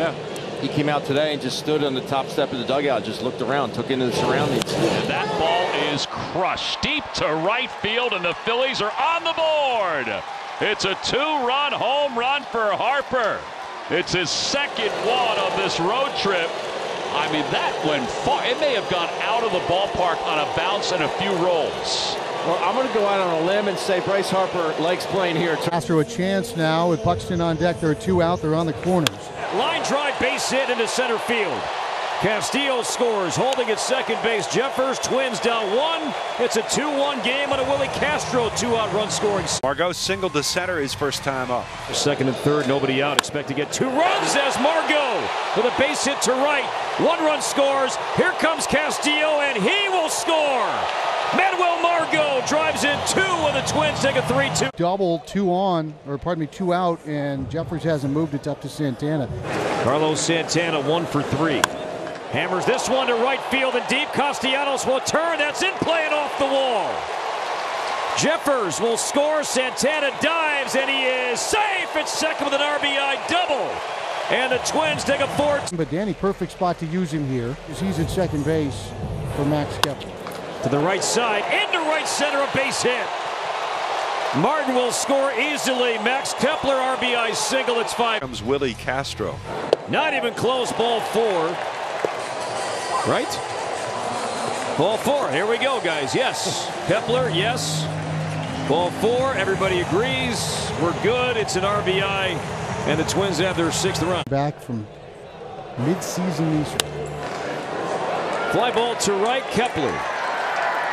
Yeah. He came out today and just stood on the top step of the dugout, just looked around, took into the surroundings. And that ball is crushed deep to right field, and the Phillies are on the board. It's a two-run home run for Harper. It's his second one of this road trip. I mean, that went far. It may have gone out of the ballpark on a bounce and a few rolls. Well, I'm going to go out on a limb and say Bryce Harper likes playing here. Astro a chance now with Buxton on deck. There are two out. They're on the corners. Line drive base hit into center field. Castillo scores, holding at second base. Jeffers, Twins down one. It's a 2-1 game on a Willi Castro two-out run scoring. Margot singled to center his first time up. Second and third, nobody out. Expect to get two runs as Margot with a base hit to right. One run scores. Here comes Castillo, and he will score. Manuel Margot drives in two, and the Twins take a 3-2. Double, two on, or pardon me, two out, and Jeffers hasn't moved. It's up to Santana. Carlos Santana, one for three. Hammers this one to right field and deep. Castellanos will turn. That's in play and off the wall. Jeffers will score. Santana dives and he is safe at second with an RBI double. And the Twins take a four. But Danny, perfect spot to use him here, because he's at second base for Max Kepler. To the right side, into right center, a base hit. Martin will score easily. Max Kepler RBI single. It's five. Comes Willi Castro. Not even close. Ball four. Right? Ball four. Here we go, guys. Yes. Kepler, yes. Ball four. Everybody agrees. We're good. It's an RBI. And the Twins have their sixth run. Back from mid-season Fly ball to right. Kepler.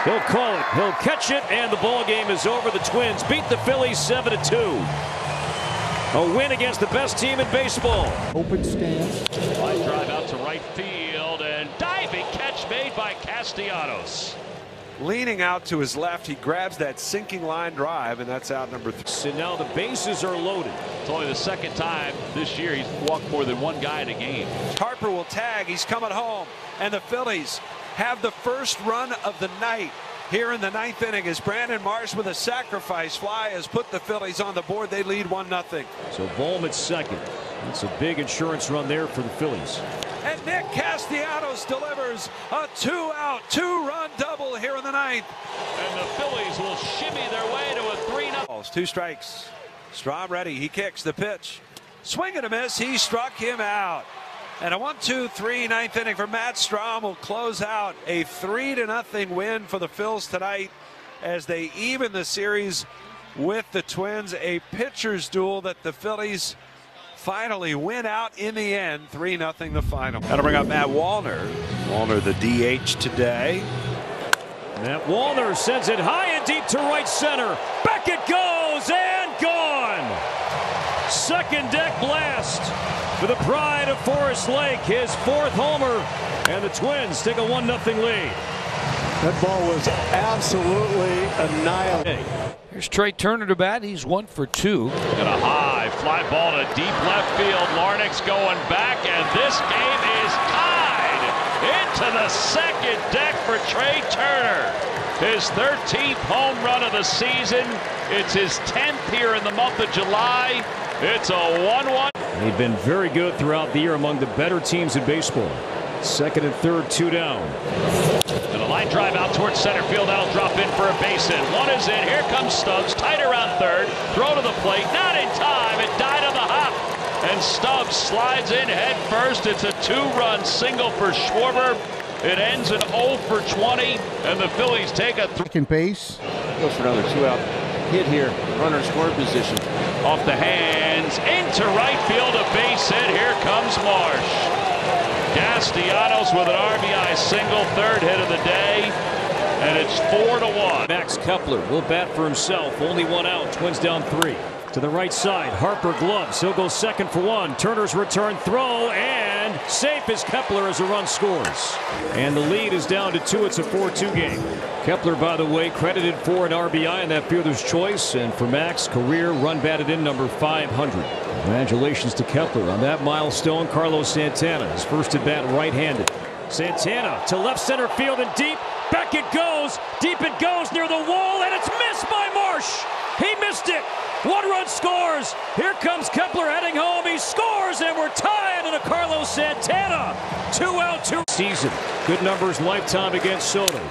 He'll call it. He'll catch it, and the ball game is over. The Twins beat the Phillies 7 to 2. A win against the best team in baseball. Open stance. Line drive out to right field, and diving catch made by Castellanos. Leaning out to his left, he grabs that sinking line drive, and that's out number three. So now the bases are loaded. It's only the second time this year he's walked more than one guy in a game. Harper will tag. He's coming home, and the Phillies have the first run of the night here in the ninth inning as Brandon Marsh with a sacrifice fly has put the Phillies on the board. They lead 1 0. So Bowman second. It's a big insurance run there for the Phillies. And Nick Castellanos delivers a two out, two run double here in the ninth. And the Phillies will shimmy their way to a 3 0. Two strikes. Strahm ready. He kicks the pitch. Swing and a miss. He struck him out. And a 1 2 3 ninth inning for Matt Strahm will close out a 3 to nothing win for the Phils tonight as they even the series with the Twins. A pitcher's duel that the Phillies finally win out in the end. 3 0 the final. Got to bring up Matt Wallner. Wallner, the DH today. Matt Wallner sends it high and deep to right center. Back it goes and. Second deck blast for the pride of Forest Lake. His fourth homer. And the Twins take a 1 0 lead. That ball was absolutely annihilated. Here's Trea Turner to bat. He's one for two. And a high fly ball to deep left field. Larnach going back, and this game is tied into the second deck for Trea Turner. His 13th home run of the season. It's his 10th here in the month of July. It's a 1 1. They've been very good throughout the year among the better teams in baseball. Second and third, two down. And a line drive out towards center field. That'll drop in for a base hit. One is in. Here comes Stubbs. Tight around third. Throw to the plate. Not in time. It died on the hop. And Stubbs slides in head first. It's a two-run single for Schwarber. It ends in 0 for 20. And the Phillies take a Second base. Go for another two-out hit here. Runner score position. off the into right field. A base hit. Here comes Marsh. Castellanos with an RBI single, third hit of the day, and it's four to one. Max Kepler will bat for himself. Only one out. Twins down three. To the right side. Harper gloves. He'll go second for one. Turner's return throw and safe as Kepler as a run scores. And the lead is down to two. It's a 4-2 game. Kepler, by the way, credited for an RBI in that fielder's choice. And for Max, career run batted in number 500. Congratulations to Kepler on that milestone. Carlos Santana, his first at bat right-handed. Santana to left center field and deep. Back it goes. Deep it goes near the wall, and it's missed by Marsh. Missed it. One run scores. Here comes Kepler heading home. He scores, and we're tied in a Carlos. Santana. Two out, two. Season. Good numbers lifetime against Soto.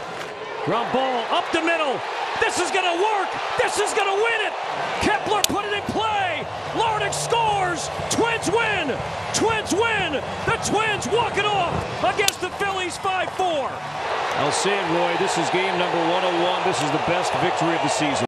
Ground ball up the middle. This is going to work. This is going to win it. Kepler put it in play. Larnach scores. Twins win. Twins win. The Twins walk it off against the Phillies 5-4. I'll say it, Roy. This is game number 101. This is the best victory of the season.